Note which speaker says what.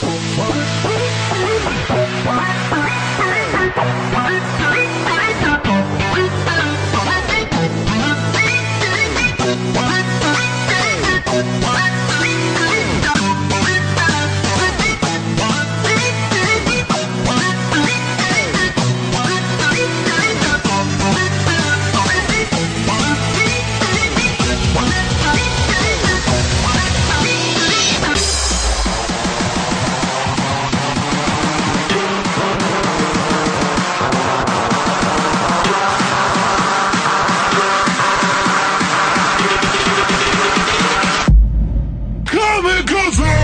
Speaker 1: What? Kamikaze!